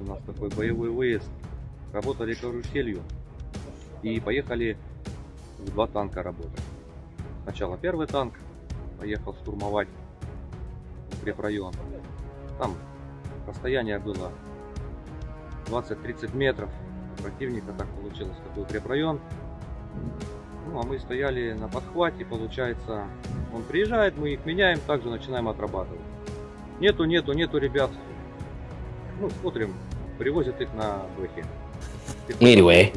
у нас такой боевой выезд. Работали каруселью. И поехали два танка работать. Сначала первый танк поехал штурмовать укрепрайон. Там расстояние было 20-30 метров. Противника так получилось, такой укрепрайон. Ну, а мы стояли на подхвате, получается, он приезжает, мы их меняем, также начинаем отрабатывать. Нету, нету, нету ребят. Ну, смотрим, привозят их на бэхе. Mwiriwe.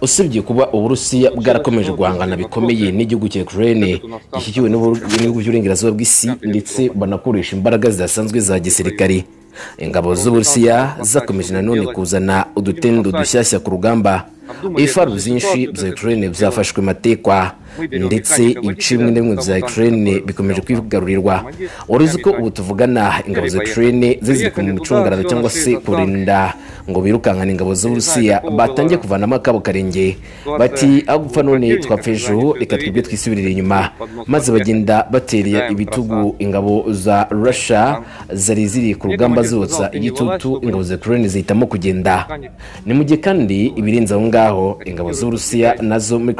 usibye kuba uburusiya bwarakomeje guhangana bikomeye n'igihugu cya ukraine gishyigikiwe n'ibihugu by'uburengerazuba bw'isi ndetse banakoresha imbaraga zidasanzwe za gisirikari ingabo z'uburusiya zakomeje nanone kuzana udutendo dushyashya ku rugamba ibifaru byinshi bya ukraine byafashwe matekwa ndetse ibice bimwe na bimwe bya ukraine bikomeje kwigarurirwa wari uzi ko ubu tuvugana ingabo za ukraine zizwi mu micungararo cyangwa se kurinda ngo birukankane ingabo z'uburusiya batangiye kuvanamo akabo karenge. Bati aho gupfa none twapfa ejo reka twebwe twisubirire inyuma. Maze bagenda batera ibitugu ingabo za russia zari ziri ku rugamba zotsa igitutu ingabo za ukraine zihitamo kugenda. Ni mu gihe kandi ibirenze aho ngaho ingabo z'uburusiya na zo ngo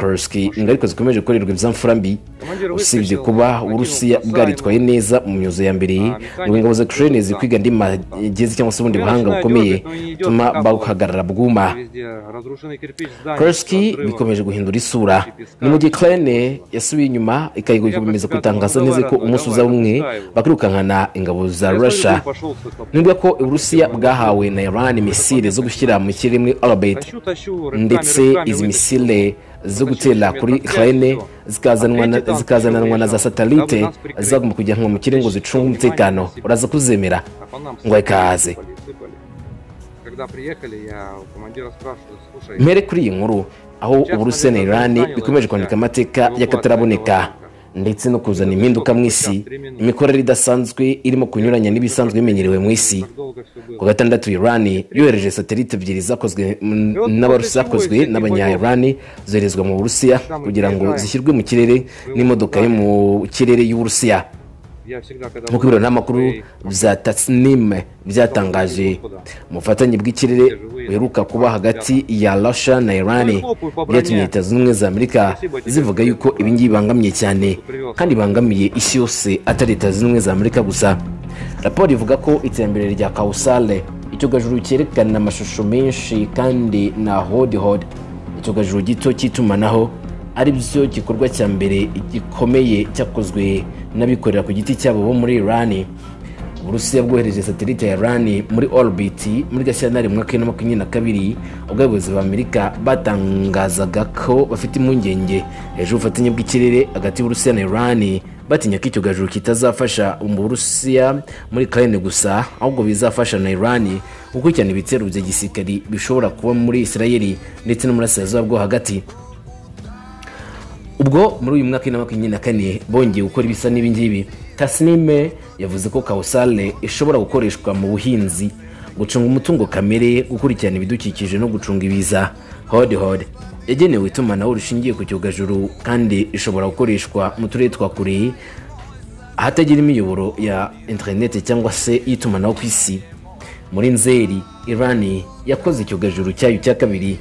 ariko zikomeje gukorerwa ibyamfura mbi usibye kuba uburusiya bwaritwaye neza mu myuzo ya mbere ingabo za ukraine ziri kwiga andi magezi cyangwa se ubundi buhanga bukomeye bituma bahagarara bwuma kursk bikomeje guhindura isura ni mu gihe ukraine yasubiye inyuma ikayikomeza kutangaza neza ko umunsi uza umwe bakirukankana ingabo za russia nubwo ko uburusiya bwahawe na iran misile zo gushyira mu kirere muri orbit ndetse izi misile zo gutera kuri ukraine zikazananwa na za satelite zagomba kujyanwa mu kirere ngo zicunge umutekano. Uraza kuzemera? Ngo ikaze mpere kuri iyi nkuru aho iran bikomeje kwandika amateka y'akataraboneka. Ndetse no kuzana impinduka mu isi imikorere idasanzwe irimo kunyuranya n'ibisanzwe bimenyerewe mu isi. Ku gatandatu iran yohereje satelite ebyiri zakozwe zakozwe n'abanya iran zoherezwa mu burusiya kugira ngo zishyirwe mu kirere n'imodoka yo mu kirere y'uburusiya. Nk'uko ibiro n'amakuru bya tasnim byatangaje. Ubufatanye bw'ikirere buheruka kuba hagati ya russia na iran. byatumye leta zunze ubumwe za amerika zivuga yuko ibingibi bibangamiye cyane kandi bibangamiye isi yose atari leta zunze ubumwe za amerika gusa. Raporo ivuga ko iterambere rya kawusale icyogajuru cyerekana amashusho menshi kandi na hodihod icyogajuru gito cy'itumanaho ari byo gikorwa cya mbere gikomeye cyakozwe n'abikorera ku giti cyabo bo muri iran uburusiya bwohereje satelite ya iran muri orbit muri gashyantare mu mwaka wa makumyabiri na kabiri ubwo abayobozi ba amerika batangazaga ko bafite impungenge. Hejuru ubufatanye bw'ikirere hagati y'uburusiya na iran batinya ko icyo gajuru kitazafasha mu burusiya muri ukraine gusa ahubwo bizafasha na iran gukurikirana ibitero bya gisirikari bishobora kuba muri israeli ndetse burasirazuba bwo hagati. Ubwo muri uyu mwaka wa makumyabiri na kane bongeye gukora ibisa n'ibingibi tasinime yavuze ko kawusale ishobora gukoreshwa mu buhinzi gucunga umutungo kamere gukurikirana ibidukikije no gucunga ibiza. Hode hode. Yagenewe itumanaho rishingiye ku cyogajuru kandi ishobora gukoreshwa mu turere twa kure ahatagira imiyoboro ya interineti cyangwa se y'itumanaho ku isi. Muri nzeri irani yakoze icyogajuru cyayo cya kabiri.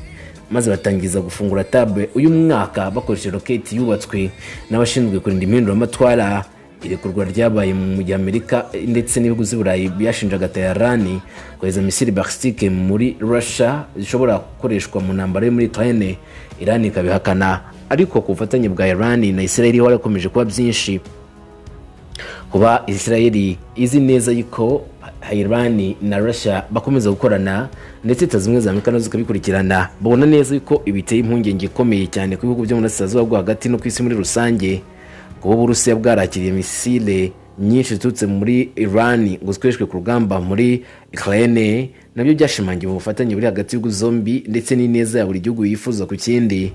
Maze batangiza gufungura tabe uyu mwaka bakoresheje roketi yubatswe n'abashinzwe kurinda impinduramatwara irekurwa ryabaye mu gihe amerika ndetse n'ibihugu by'i burayi byashinjaga tayarani kohereza misiri bakisitike muri russia zishobora gukoreshwa mu ntambaro yo muri ukraine. Irani ikabihakana ariko ku bufatanye bwa irani na israeli ho harakomeje kuba byinshi. Kuba israeli izi neza yuko irani na russia bakomeza gukorana ndetse leta zimwe za amerika na zo zikabikurikirana. Babona neza yuko ibiteye impungenge ikomeye cyane ku bihugu byo mu burasirazuba bwo hagati no ku isi muri rusange kuba uburusiya bwarakiriye misile nyinshi ziturutse muri iran ngo zikoreshwe ku rugamba muri ukraine na byo byashimangiwe ubufatanye buri hagati y'ibihugu zombi ndetse n'ineza ya buri gihugu yifuza ku kindi.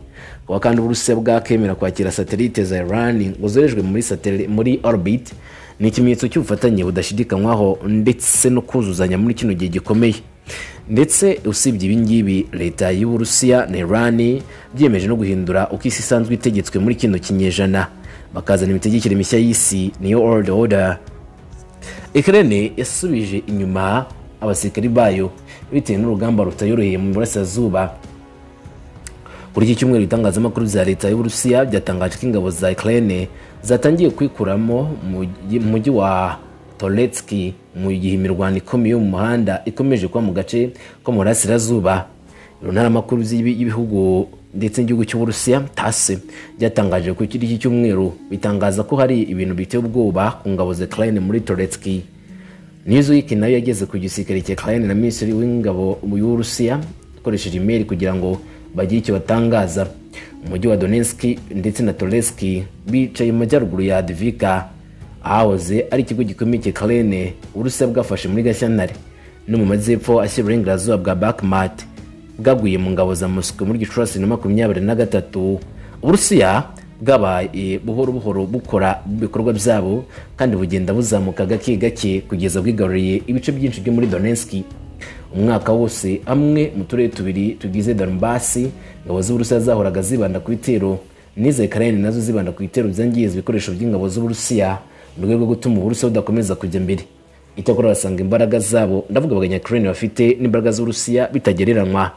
Kuba kandi uburusiya bwakemera kwakira satelite za iran ngo zoherejwe muri, muri orbit ni ikimenyetso cy'ubufatanye budashidikanywaho ndetse no kuzuzanya muri kino gihe gikomeye. Ndetse usibye ibingibi leta y'uburusiya na iran byiyemeje no guhindura uko isi isanzwe itegetswe muri kino kinyejana. Bakazana imitegekere mishya y'isi niyo order order. Ukraine yasubije inyuma abasirikari bayo bitewe n'urugamba rutayoroheye mu burasirazuba. Kuri iki cyumweru ibitangazamakuru bya leta y'uburusiya byatangaje ko ingabo za ukraine zatangiye kwikuramo mu mujyi wa toretski mu gihe imirwano ikomeye yo mu muhanda ikomeje kuba mu gace ko mu burasirazuba. Ntaramakuru y'ibihugu ndetse n'igihugu cy'uburusiya tase byatangaje ko kuri iki cyumweru bitangaza ko hari ibintu biteye ubwoba ku ngabo za ukraine muri toretski newsweek na yo yageze ku gisirikare cya ukraine na minisitiri w'ingabo y'uburusiya ikoresheje imeri kugira ngo bagire icyo batangaza. Umujyi wa donetsk ndetse na toretski bicaye mu majyaruguru ya advika ahahoze ari ikigo gikomeye ukraine uburusiya bwafashe muri gashyantare. No mu majyepfo ashyira uburengerazuba bwa bakmat bwaguye mu ngabo za moscow muri gicurasi na makumyabiri na gatatu. Uburusiya bwabaye buhoro buhoro bukora ibikorwa byabo kandi bugenda buzamuka gake gake kugeza bwigaruriye ibice byinshi byo muri donetsk. Umwaka wose hamwe mu turere tubiri tugize donbasi ingabo z'uburusiya zahoraga zibanda ku bitero n'iza ukraine na zo zibanda ku bitero byangiza ibikoresho by'ingabo z'uburusiya mu rwego rwo gutuma uburusiya budakomeza kujya mbere. Icyakora basanga imbaraga zabo ndavuga abanyakirene bafite n'imbaraga z'uburusiya bitagereranywa.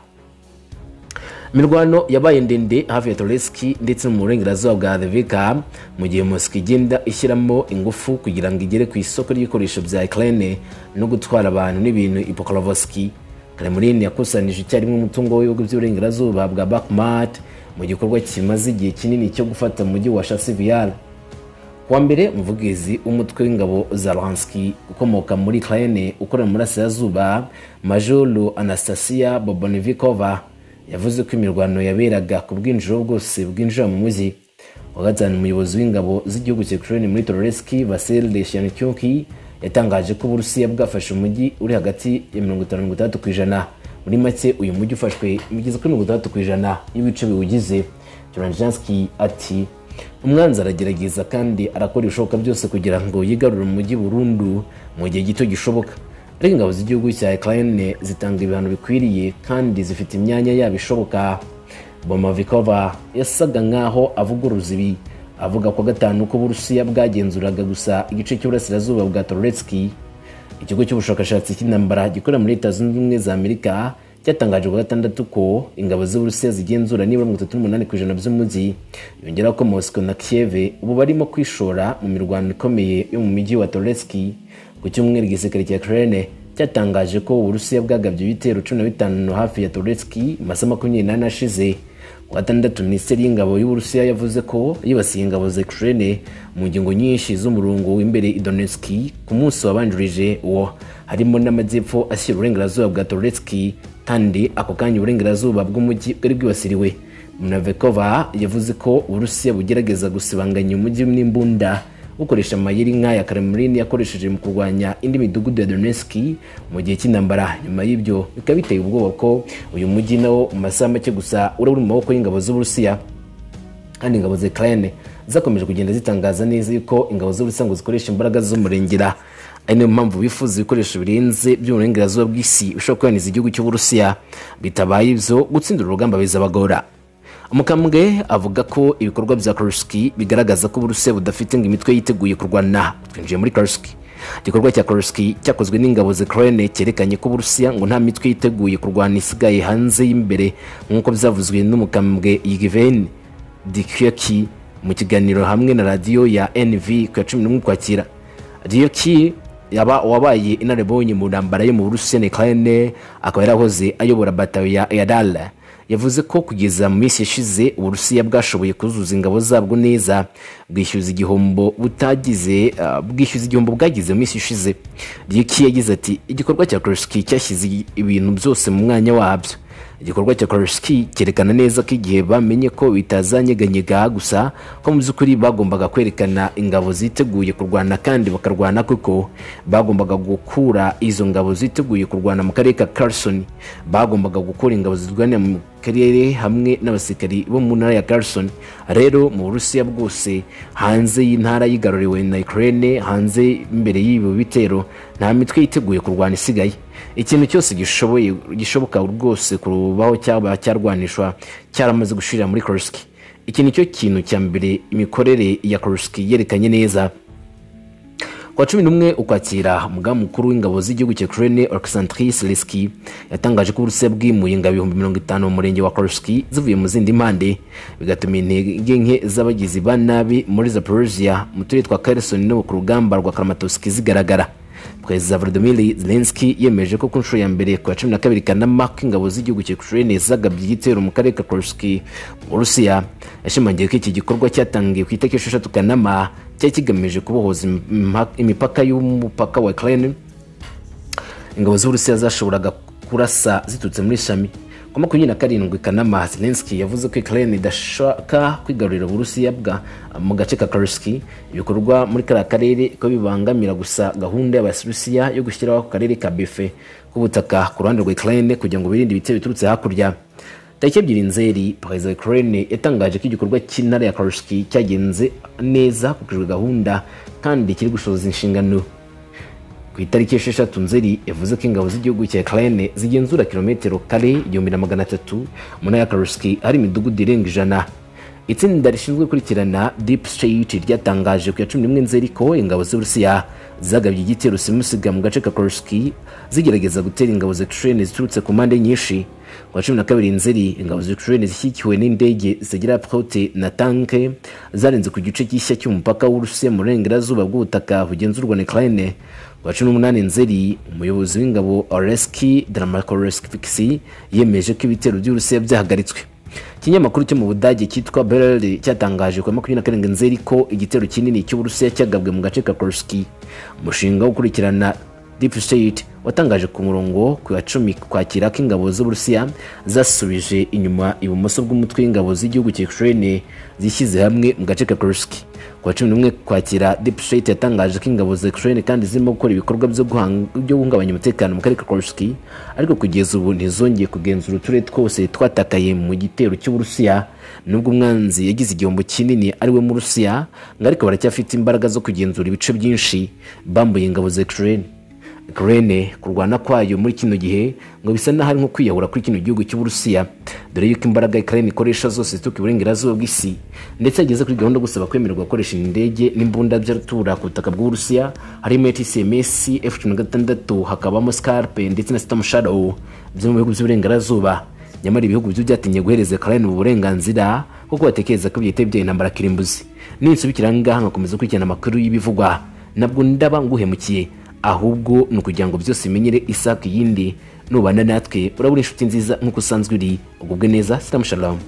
Imirwano yabaye ndende hafi ya toreski ndetse no mu burengerazuba bwa advika mu gihe mosiko igenda ishyiramo ingufu kugira ngo igere ku isoko ry'ibikoresho bya ukraine no gutwara abantu n'ibintu i pokrovski. Kremlin yakusanije icyarimwe umutungo w'ibihugu by'uburengerazuba bwa bakmat mu gikorwa kimaze igihe kinini cyo gufata umujyi wa shasiviyara kuwa mbere umuvugizi w'umutwe w'ingabo za Luhanski ukomoka muri Ukraine ukorera mu burasirazuba Majoro Anastasia Bobonivikova yavuze ko imirwano yaberaga ku bwinjiro bwose bwinjira mu mujyi wa gatanu umuyobozi w'ingabo z'igihugu cya Ukraine muri Toretski Vasil Leshchenko yatangaje ko Uburusiya bwafashe umujyi uri hagati ya mirongo itanu mirongo itandatu ku ijana. Muri make uyu mujyi ufashwe bigeze kuri mirongo itandatu ku ijana y'ibice biwugize. Jonajanski ati umwanzi aragerageza kandi arakora ibishoboka byose kugira ngo yigarure umujyi burundu mu gihe gito gishoboka. Ariko ingabo z'igihugu cya Ukraine zitanga ibihano bikwiriye kandi zifite imyanya yabo ishoboka. Bomavikova yasaga nkaho avuguruza ibi avuga ko gatanu ko Uburusiya bwagenzuraga gusa igice cy'uburasirazuba bwa Toretski ikigo cy'ubushakashatsi cy'intambara gikorera muri Leta Zunze Ubumwe za Amerika cyatangaje kuwa gatandatu ko ingabo z'uburusiya zigenzura nibura mirongo itatu n'umunani ku ijana by'umujyi. Yongeraho ko moscow na kiev ubu barimo kwishora mu mirwano ikomeye yo mu mujyi wa toretski ku cyumweru igisirikare cya ukraine cyatangaje ko uburusiya bwagabye ibitero cumi na bitanu hafi ya toretski mu masaha makumyabiri n'ane ashize ku gatandatu minisiteri y'ingabo y'uburusiya yavuze ko yibasiye ingabo za ukraine mu ngingo nyinshi z'umurongo w'imbere i donetski ku munsi wabanjirije uwo. Harimo n'amajyepfo ashyira uburengerazuba bwa toretski kandi ako kanya uburengerazuba bw'umujyi bwari bwibasiriwe. Munavekova yavuze ko uburusiya bugerageza gusibanganya umujyi n'imbunda. Bukoresha amayeri nk'aya kremlin yakoresheje mu kurwanya indi midugudu ya doneski mu gihe cy'intambara. Nyuma y'ibyo bikaba biteye ubwoba ko uyu mujyi nawo mu masaha make gusa uri mu maboko y'ingabo z'uburusiya. Kandi ingabo za zakomeje kugenda zitangaza neza yuko ingabo z'uburusiya ngo zikoresha imbaraga z'umurengera ari niyo mpamvu bifuza ibikoresho birenze by'uburengerazuba bw'isi bishobora kubaniza igihugu cy'uburusiya bitabaye ibyo gutsindira urugamba bizabagora umukambwe avuga ko ibikorwa bya Kursk bigaragaza ko uburusiya budafite ngo imitwe yiteguye kurwana. Twinjiye muri Kursk igikorwa cya Kursk cyakozwe n'ingabo za Ukraine cyerekanye ko uburusiya ngo nta mitwe yiteguye kurwana isigaye hanze y'imbere nk'uko byavuzwe n'umukambwe Yevgeny Dikyaki mu kiganiro hamwe na radiyo ya NV ku ya cumi n'umwe ukwakira. Yaba wabaye inararibonye mu ntambara yo mu burusiya na Ukraine akaba yarahoze ayobora batayo ya Yadal yavuze ko kugeza mu minsi yashize uburusiya bwashoboye kuzuza ingabo zabwo neza bwishyuza igihombo butagize uh, bwishyuza igihombo bwagize mu minsi ishize Ryiki yagize ati igikorwa cya Kursk cyashyize ibintu byose mu mwanya wabyo. Igikorwa cya Kursk cyerekana neza ko igihe bamenye ko bitazanyeganyega gusa ko mu by'ukuri bagombaga kwerekana ingabo ziteguye kurwana kandi bakarwana kuko bagombaga gukura izo ngabo ziteguye kurwana mu karere ka Kherson bagombaga gukura ingabo zirwanira mu karere hamwe n'abasirikari bo mu ntara ya Kherson rero mu Burusiya bwose hanze y'intara yigaruriwe na Ukraine hanze imbere y'ibi bitero nta mitwe yiteguye kurwana isigaye. Ikintu cyose gishoboye gishoboka rwose kurubaho cyaba cyarwanishwa cyaramaze gushirira muri Kursk iki ni cyo kintu cya mbere imikorere ya Kursk yerekanye neza. Ku wa cumi n'umwe ukwakira umugambi mukuru w'ingabo z'igihugu cya Ukraine Oleksandr Seleski yatangaje ko Uburusiya bwimuye ingabo ibihumbi mirongo itanu mu murenge wa Kursk zivuye mu zindi mpande. Bigatuma intege nke z'abagizi ba nabi muri Zaporozhia mu turere twa Kherson no ku rugamba rwa Kramatorsk zigaragara. Perezida Volodymyr Zelensky yemeje ko ku nshuro ya mbere ku ya cumi na kabiri Kanama ko ingabo z'igihugu cya Ukraine zagabye igitero mu karere ka Kursk mu Burusiya. Yashimangiye ko iki gikorwa cyatangiye ku itariki esheshatu Kanama cyari kigamije kubohoza imipaka y'umupaka wa Ukraine. Ingabo z'Uburusiya zashoboraga kurasa ziturutse muri Shami ku makumyabiri na karindwi Kanama Zelensky yavuze ko Ukraine idashaka kwigarurira Uburusiya bwa mu gace ka Kursk ibikorwa muri kariya karere ko bibangamira gusa gahunda y'Abarusiya yo gushyiraho akarere ka Befe k'ubutaka ku ruhande rwa Ukraine kugira ngo birinde ibitero biturutse hakurya. Tariki ebyiri nzeri perezida wa Ukraine yatangaje ko igikorwa cy'intara ya Kursk cyagenze neza hakurikijwe gahunda kandi kiri gushoza inshingano. Ku itariki esheshatu nzeri yavuze ko ingabo z'igihugu cya Ukraine zigenzura kilometero kare igihumbi na magana atatu mu ntara ya Kursk hari imidugudu irenga ijana. Itsinda rishinzwe gukurikirana Deep State ryatangaje ku ya cumi n'imwe nzeri ko ingabo z'Uburusiya zagabye igitero simusiga mu gace ka Kursk zigerageza gutera ingabo za Ukraine ziturutse ku mpande nyinshi. Ku wa cumi na kabiri nzeri ingabo za Ukraine zishyigikiwe n'indege zitagira pilote na tanke zarenze ku gice gishya cy'umupaka w'Uburusiya mu burengerazuba bw'ubutaka bugenzurwa na Ukraine. Ku wa cumi n'umunani nzeri umuyobozi w'ingabo Oleski Dramakorovsky yemeje ko ibitero by'Uburusiya byahagaritswe. Ikinyamakuru cyo mu budage cyitwa Bild cyatangaje ku makumyabiri na karindwi nzeri ko igitero kinini cy'uburusiya cyagabwe mu gace ka Kursk. Umushinga wo gukurikirana State watangaje ku murongo ku ya cumi kwakira ko ingabo z'uburusiya zasubije inyuma ibumoso bw'umutwe w'ingabo z'igihugu cya Ukraine zishyize hamwe mu gace ka Kursk. Ku wa cumi n'umwe kwakira State yatangaje ko ingabo za Ukraine kandi zirimo gukora ibikorwa byo guhungabanya umutekano mu karere ka Kursk ariko kugeza ubu ntizongeye kugenzura uturere twose twatakaye mu gitero cy'uburusiya. Nubwo umwanzi yagize igihombo kinini ari we mu Rusiya ngo ariko baracyafite imbaraga zo kugenzura ibice byinshi bambuye ingabo za Ukraine. Ukraine kurwana kwayo muri kino gihe ngo bisa n'aho ari nko kwiyahura kuri kino gihugu cy'Uburusiya. Dore yuko imbaraga Ukraine ikoresha zose zituruka iburengerazuba bw'isi ndetse yageze kuri gahunda gusaba kwemererwa gukoresha indege n'imbunda by'arutura ku butaka bw'Uburusiya harimo TCMS F-16 hakabamo Scarpe ndetse na Storm Shadow. Byo mu bihugu by'uburengerazuba nyamara ibihugu byo byatinye guhereza Ukraine ubu burenganzira kuko batekereza ko bibyara intambara kirimbuzi. Ninsubikira ngaha nkakomeza gukurikirana amakuru y'ibivugwa. Nabwo ndaba nguhemukiye. Ahubwo ni ukugira ngo byose bimenyere isaka iyindi nubana natwe urabona inshuti nziza nk'uko usanzwe uri. Ugubwe neza sitamu shalamu